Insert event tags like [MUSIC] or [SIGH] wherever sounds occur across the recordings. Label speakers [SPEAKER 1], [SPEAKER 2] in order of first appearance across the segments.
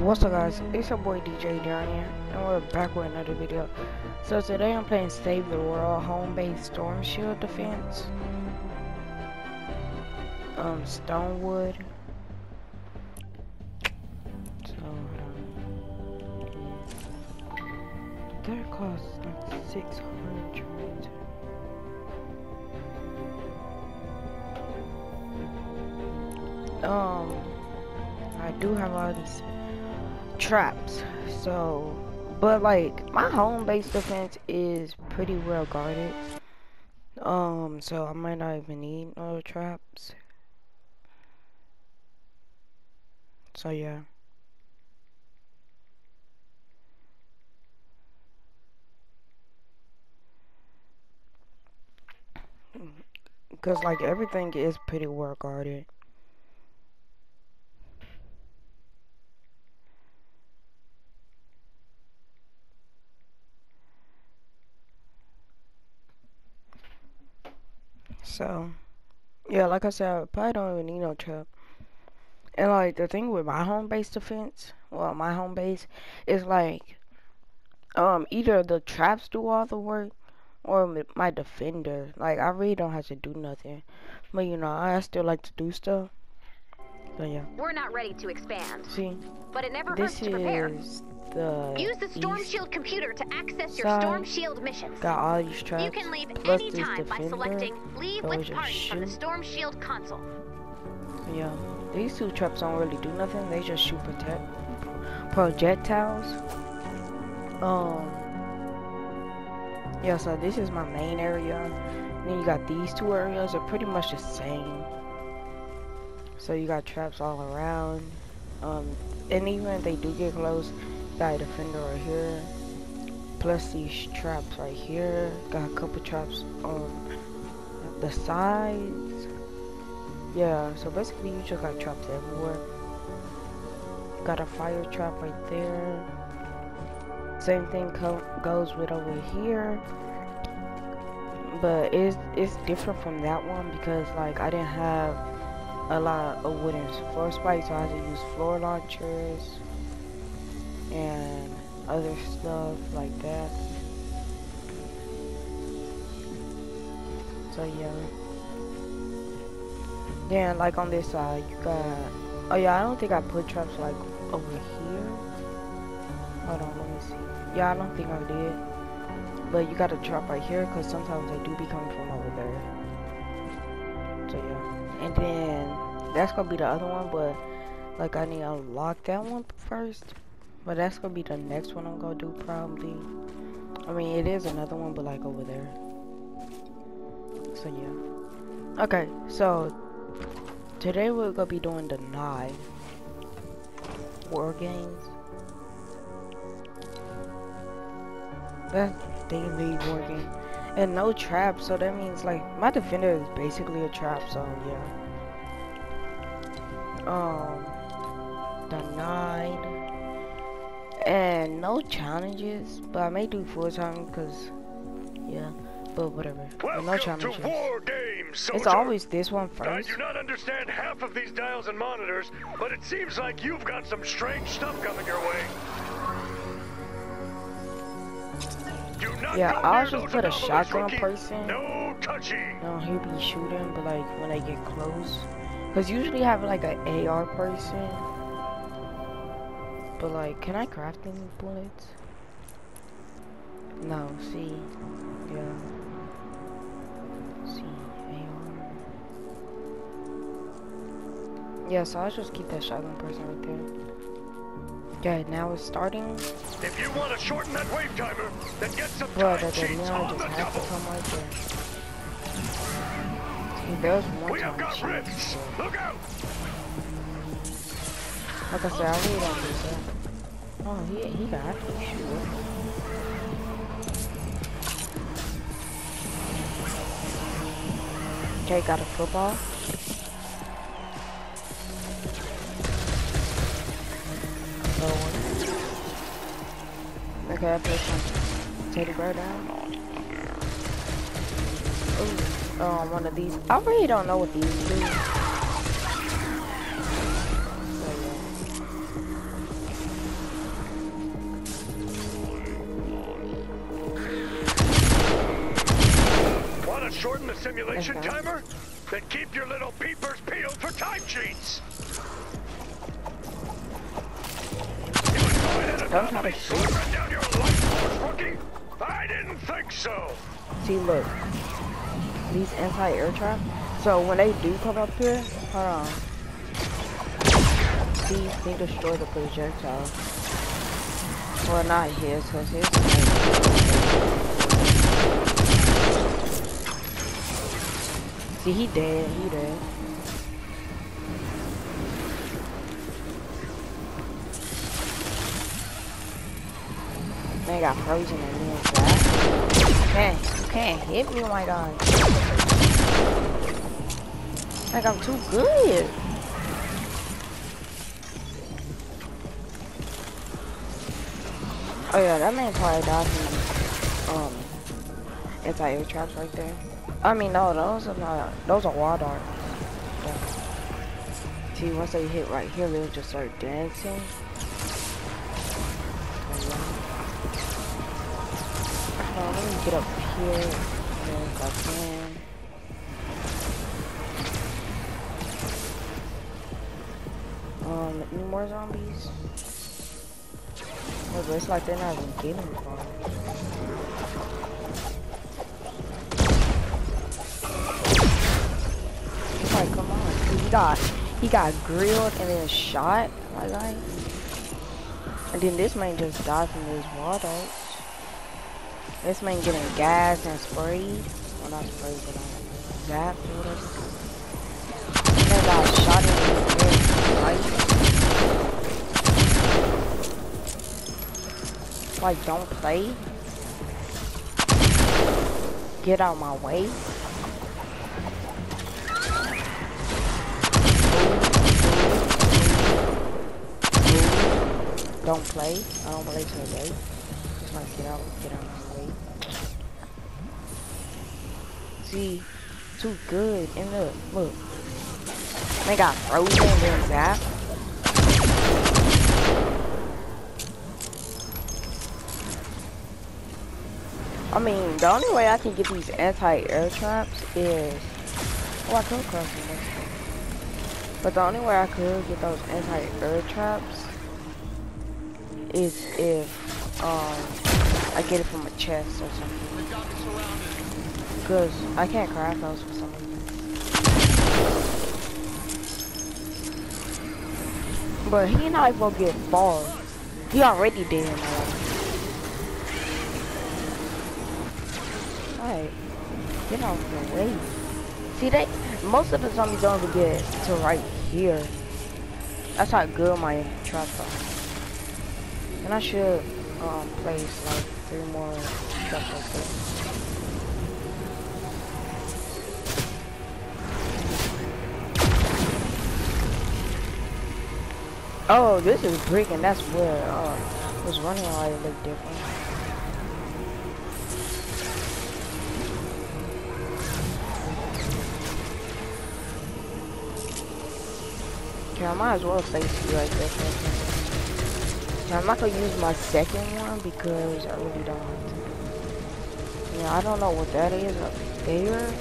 [SPEAKER 1] What's up guys, it's your boy DJ Darian, and we're back with another video. So today I'm playing Save the World Home Base Storm Shield Defense. Um, Stonewood. So, um, that costs like 600 Um, I do have all these traps. So, but like my home base defense is pretty well guarded. Um, so I might not even need no traps. So yeah. Cause like everything is pretty well guarded. So, yeah, like I said, I probably don't even need no trap. And like the thing with my home base defense, well, my home base is like, um, either the traps do all the work or my defender. Like I really don't have to do nothing, but you know, I still like to do stuff. So yeah.
[SPEAKER 2] We're not ready to expand.
[SPEAKER 1] See,
[SPEAKER 2] but it never
[SPEAKER 1] this
[SPEAKER 2] hurts to prepare.
[SPEAKER 1] is the
[SPEAKER 2] Use the Storm
[SPEAKER 1] east
[SPEAKER 2] Shield computer to access your. Storm Shield missions.
[SPEAKER 1] Got all these traps.
[SPEAKER 2] You can leave any time by selecting Leave with Party from the. Storm Shield console.
[SPEAKER 1] Yeah, these two traps don't really do nothing. They just shoot protect projectiles. Um. Yeah, so this is my main area. Then you got these two areas are pretty much the same. So you got traps all around. Um, and even if they do get close, a defender right here. Plus these traps right here. Got a couple traps on the sides. Yeah, so basically you just got traps everywhere. Got a fire trap right there. Same thing goes with over here. But it's, it's different from that one because like I didn't have a lot of wooden floor spikes so I had to use floor launchers and other stuff like that. So yeah. Then like on this side you got oh yeah I don't think I put traps like over here. Hold on let me see. Yeah I don't think I did. But you got a trap right here because sometimes they do be coming from over there. So yeah. And then that's gonna be the other one but like I need to unlock that one first. But that's gonna be the next one I'm gonna do probably. I mean it is another one but like over there. So yeah. Okay, so today we're gonna be doing the knife war games. That's daily war game. And no trap, so that means like my defender is basically a trap, so yeah. Um the nine and no challenges, but I may do full time because yeah, but whatever.
[SPEAKER 3] Welcome
[SPEAKER 1] no
[SPEAKER 3] to
[SPEAKER 1] challenges.
[SPEAKER 3] War Games, soldier.
[SPEAKER 1] It's always this one
[SPEAKER 3] I do not understand half of these dials and monitors, but it seems like you've got some strange stuff coming your way.
[SPEAKER 1] Yeah, I'll just put a shotgun
[SPEAKER 3] rookie.
[SPEAKER 1] person.
[SPEAKER 3] No touching.
[SPEAKER 1] No, he'll be shooting, but like when they get close. Cause usually I have like an AR person. But like, can I craft any bullets? No, see. Yeah. See, AR. Yeah, so I'll just keep that shotgun person right there. Okay, now it's starting.
[SPEAKER 3] If you want to shorten that wave timer, then get some
[SPEAKER 1] Bro,
[SPEAKER 3] time
[SPEAKER 1] the
[SPEAKER 3] cheats
[SPEAKER 1] neon
[SPEAKER 3] on
[SPEAKER 1] just
[SPEAKER 3] the
[SPEAKER 1] has to
[SPEAKER 3] double.
[SPEAKER 1] come right there. See, one
[SPEAKER 3] We have got
[SPEAKER 1] so-
[SPEAKER 3] Look out.
[SPEAKER 1] Like I said, I really don't do that. Oh, he, he got actually shoot. Okay, got a football. Okay, I put some teddy bear down. Ooh, oh, one of these. I really don't know what these do.
[SPEAKER 3] Simulation
[SPEAKER 1] Okay.
[SPEAKER 3] timer? Then keep your little peepers peeled for time cheats. You avoided
[SPEAKER 1] Don't try to
[SPEAKER 3] anatomy down your life force, rookie? I didn't think so.
[SPEAKER 1] See, look. These anti-air trap. So when they do come up here, hold on. See, they destroy the projectile. Well, not his, cause his. See, he dead. He dead. Man got frozen in me. Man, you can't hit me, oh my god. Like I'm too good. Oh yeah, that man probably died from um anti-air traps right there. I mean no, those are not those are wall darts. Yeah. See once they hit right here they'll just start dancing. Let me get up here. Um, any more zombies? Oh, it's like they're not even getting far. He got, he got grilled and then shot, my guy. And then this man just died from his darts. This man getting gas and sprayed. Well, not sprayed, but um, zapped or whatever. Then got shot in the head. Like, don't play. Get out my way. Don't play. I don't play today. Just like get out, get out of my way. See, too good. And look, look. They got frozen and then zapped. I mean, the only way I can get these anti-air traps is... Oh, I could cross the one. But the only way I could get those anti-air traps is if um, I get it from a chest or something. Because I can't craft those for some reason. But he not gonna get far. He already did. Alright. Get off the way. See that most of the zombies don't even get to right here. That's how good my traps are. And I should um place like three more traps like this. Oh, this is brick and that's where uh was running already look different. Okay, I might as well place you right there. Now, I'm not gonna use my second one because I really don't want to. Yeah, I don't know what that is up there,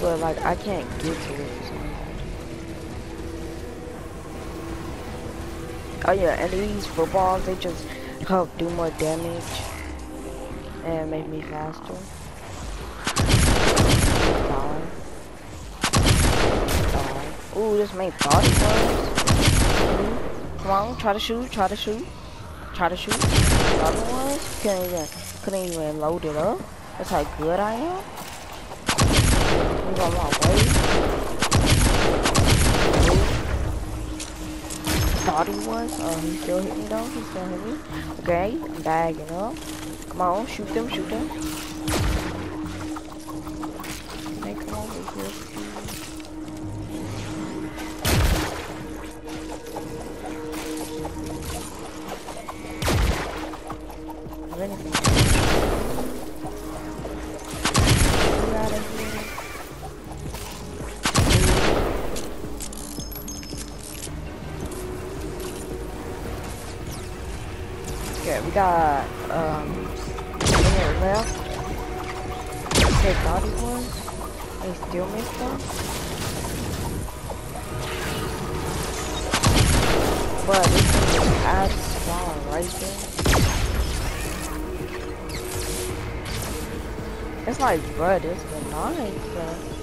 [SPEAKER 1] but like I can't get to it. Oh yeah, and these footballs, they just help do more damage and make me faster. Ooh, this made it was. Come on, try to shoot, try to shoot. Try to shoot. the Other ones couldn't even couldn't even load it up. That's how good I am. Move on my way. thought he was. Oh, he still hit me though. He still hit me. Okay, I'm bagging up. Come on, shoot them, shoot them. Got um minute left. Okay, body one. They still missed them? But this is ad spawn right there. It's like, bruh, this is nice, bruh.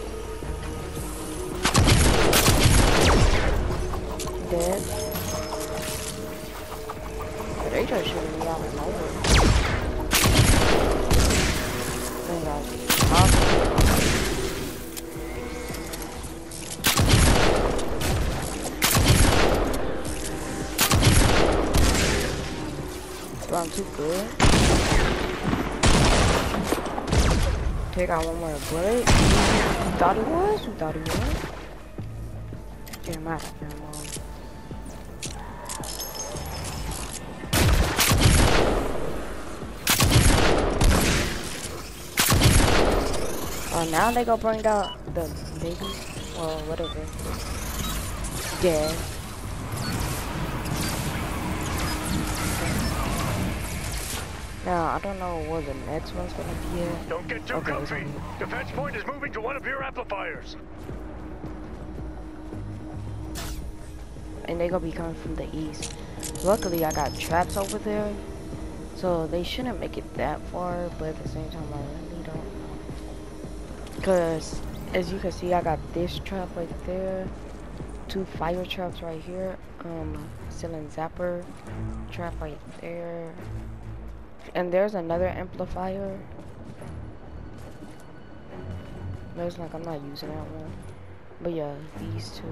[SPEAKER 1] Good. Take out one more bullet. You thought he was? You thought he was? Out of here, mom. Oh, now they go bring out the baby or whatever. Dead. Now, I don't know where the next one's gonna be at.
[SPEAKER 3] Don't get too
[SPEAKER 1] Okay,
[SPEAKER 3] comfy. Defense point is moving to one of your amplifiers.
[SPEAKER 1] and they're gonna be coming from the east. Luckily, I got traps over there, so they shouldn't make it that far. But at the same time, I really don't. Cause as you can see, I got this trap right there, two fire traps right here, um, ceiling zapper trap right there, and there's another amplifier. There's like I'm not using that one, but yeah, these two.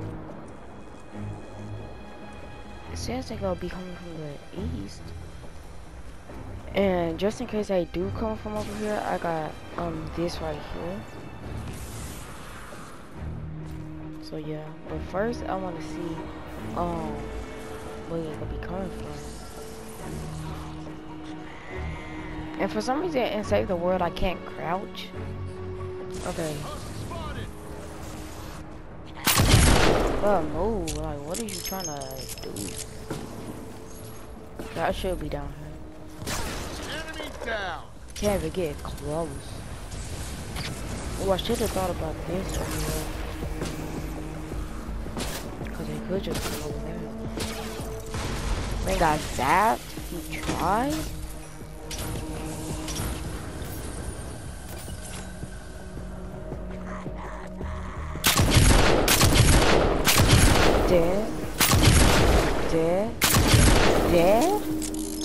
[SPEAKER 1] It says they're gonna be coming from the east. And just in case I do come from over here, I got um this right here. So yeah, but first I want to see um where they're gonna be coming from. And for some reason in Save the World I can't crouch. Okay. But move, like what are you trying to do? That should be down here.
[SPEAKER 4] Enemy down.
[SPEAKER 1] Can't even get close. Oh, I should have thought about this one. Cause they could just come over there. They got zapped. He tried.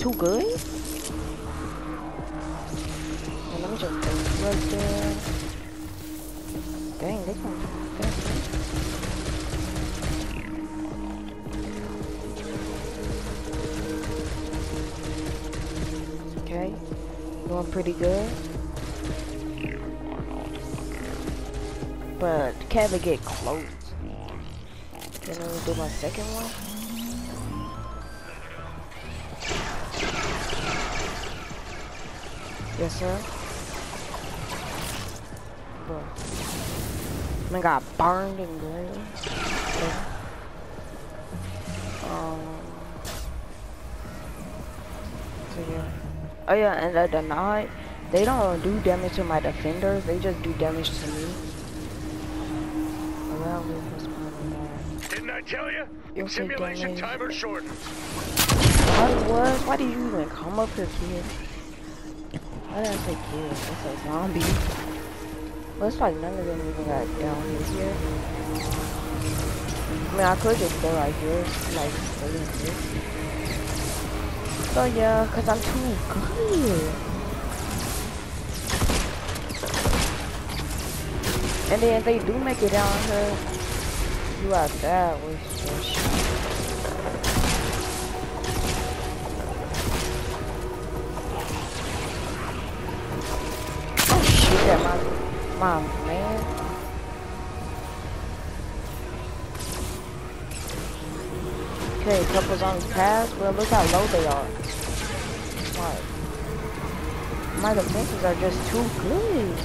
[SPEAKER 1] Too good. Well, let me just right there. Dang, they can Okay, doing pretty good. But can't even get close. Can I do my second one? Yes, sir. Bro. Man got burned and green. Yeah. Um. So yeah. Oh yeah, and the deny, they don't do damage to my defenders. They just do damage to me. Around me, what's my name?
[SPEAKER 3] Didn't I tell you?
[SPEAKER 1] You'll
[SPEAKER 3] Simulation timer shortened.
[SPEAKER 1] Why was? Why did you even come up here, kid? Why did I say kid? That's a zombie. Looks like none of them even got down here. I mean, I could just go right here, like stay this. So yeah, cause I'm too good. And then if they do make it down here, you got that shit. My, man. Okay, a couple zombies passed. Well, look how low they are. What? My defenses are just too good.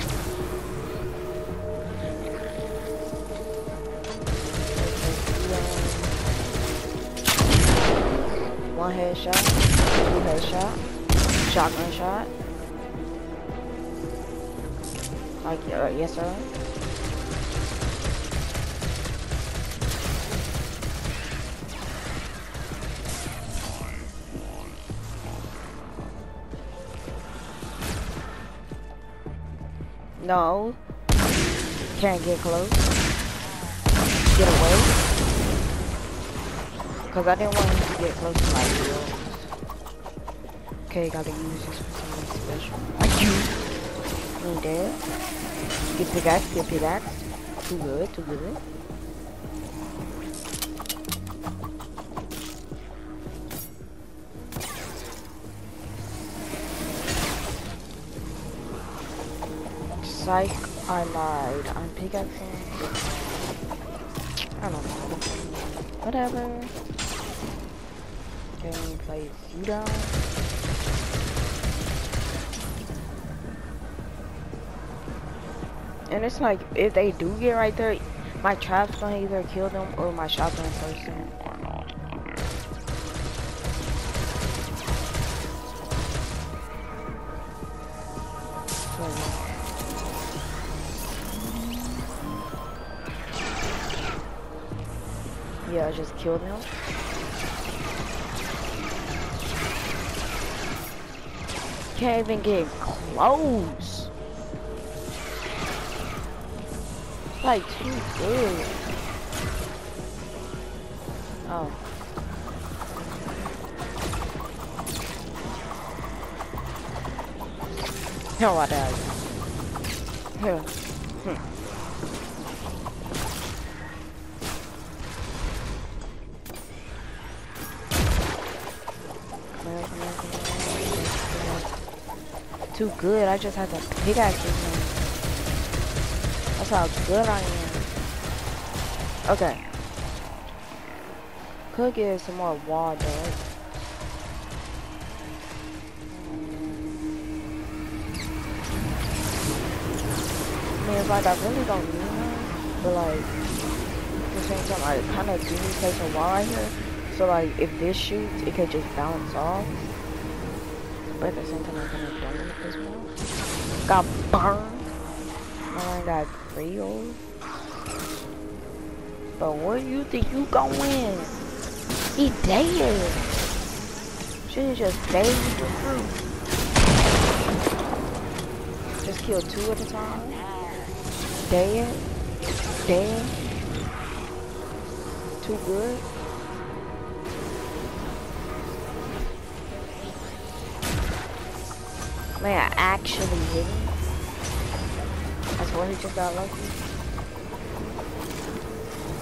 [SPEAKER 1] One headshot, two headshot, shotgun shot. Like, uh, yes, sir. No. Can't get close. Get away. Cause I didn't want him to get close to my heels. Okay, gotta use this for something special. Like you. Dead. Get pickaxe, get pickaxe. Too good, too good. Psych, I lied. I'm pickaxing. I don't know. Whatever. Game plays you down. And it's like, if they do get right there, my trap's gonna either kill them or my shotgun person. So, Yeah, I just killed him. Can't even get close. Like too good. Oh. Here. Come here. Too good. I just had to pickaxe man. That's how good I am. Okay. Could get some more wall though. I mean, like I really don't need one, but like at the same time, I kind of do need to wall right here. So like, if this shoots, it could just bounce off. But at the same time, I kind of don't want this. Got burned. I got real. But where you think you going? He dead. Should've just stayed through. Just kill two at a time. Dead. Dead. Too good. Man, I actually swear he just got lucky.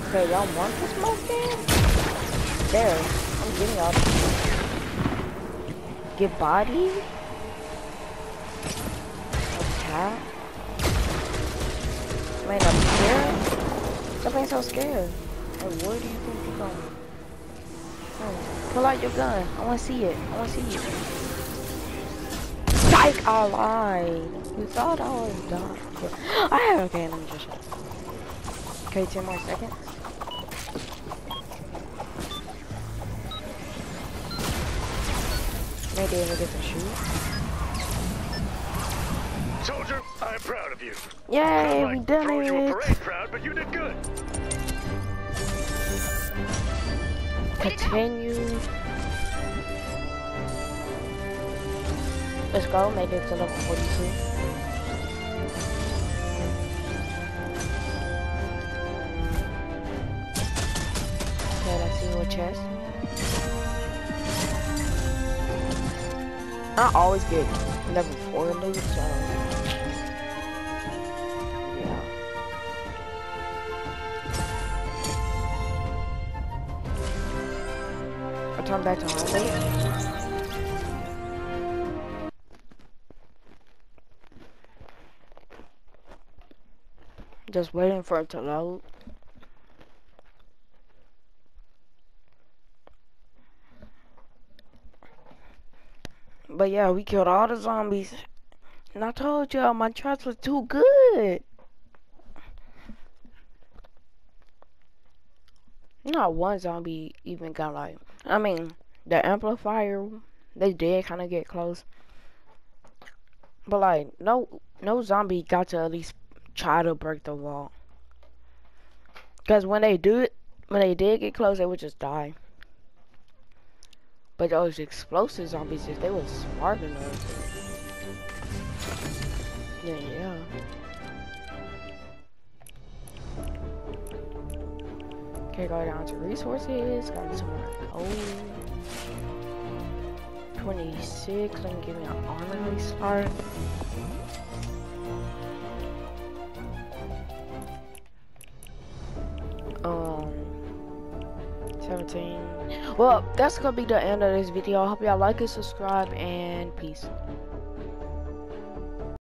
[SPEAKER 1] Okay, y'all want the smoke then? There, I'm getting y'all. Get body? Attack? Man, I'm scared. Stop being so scared. Like, where do you think you're going? Oh, pull out your gun. I want to see it. I want to see you. Psych, I lied. You thought I was done. [LAUGHS] I have, okay, let me just shut Okay, 10 more seconds. Maybe to get the shoot.
[SPEAKER 3] Soldier, I'm proud of you.
[SPEAKER 1] Yay, we
[SPEAKER 3] like
[SPEAKER 1] done
[SPEAKER 3] throwing you a
[SPEAKER 1] it.
[SPEAKER 3] parade crowd, but you did good.
[SPEAKER 1] Continue. Let's go, made it to level 42. Okay, let's see what chest. I always get level 4 loot, so... Yeah. I turn back to home Just waiting for it to load. But yeah, we killed all the zombies. And I told y'all my traps was too good. Not one zombie even got like, I mean, the amplifier, they did kind of get close. But like, no, no zombie got to at least try to break the wall. Because when they do it, when they did get close, they would just die. But those explosive zombies, if they were smart enough, yeah, yeah. Okay, go down to resources. Got some more 26. Let me give me an armory start. 17. Well, that's gonna be the end of this video. I hope y'all like it, subscribe, and peace.